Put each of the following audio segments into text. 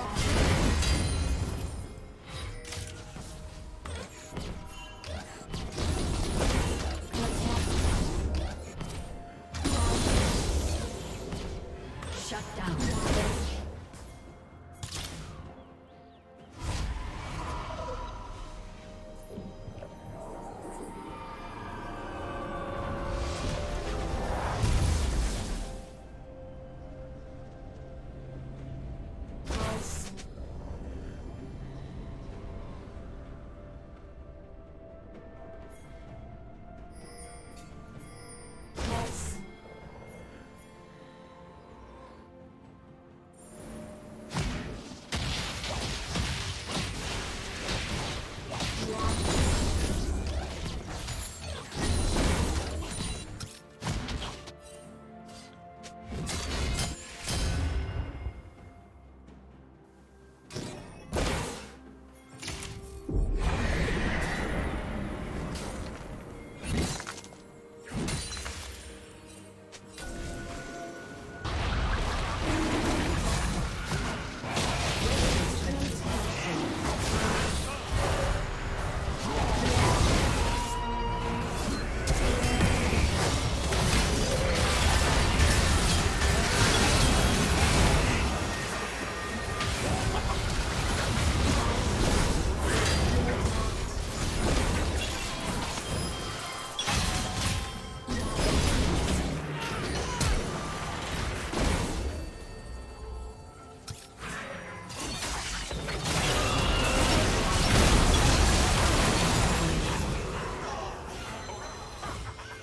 Blood.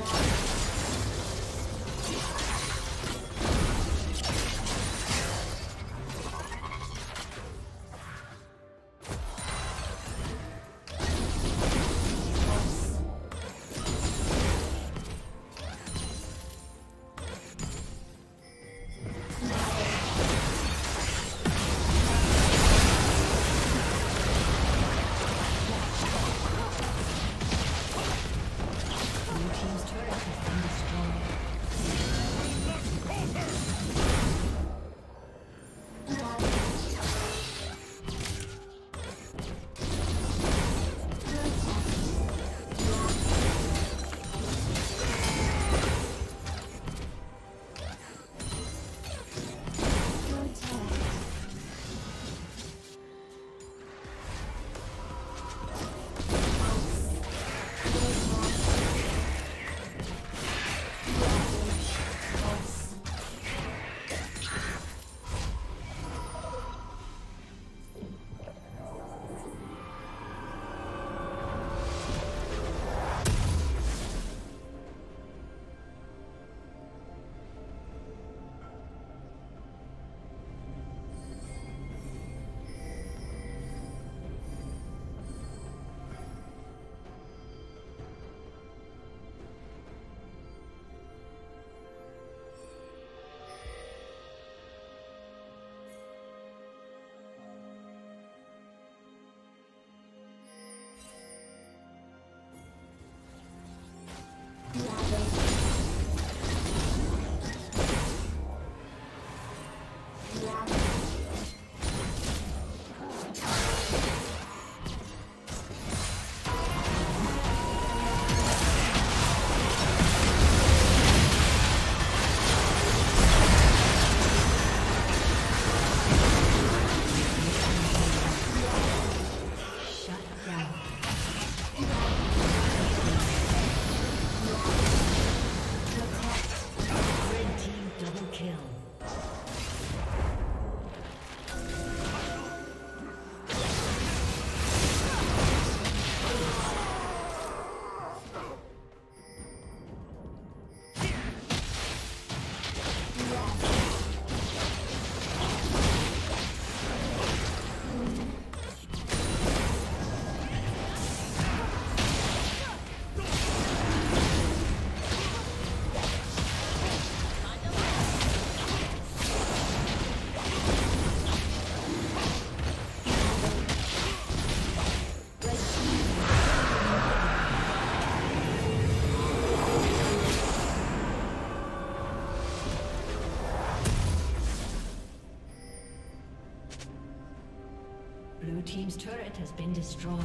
Wow. Has been destroyed.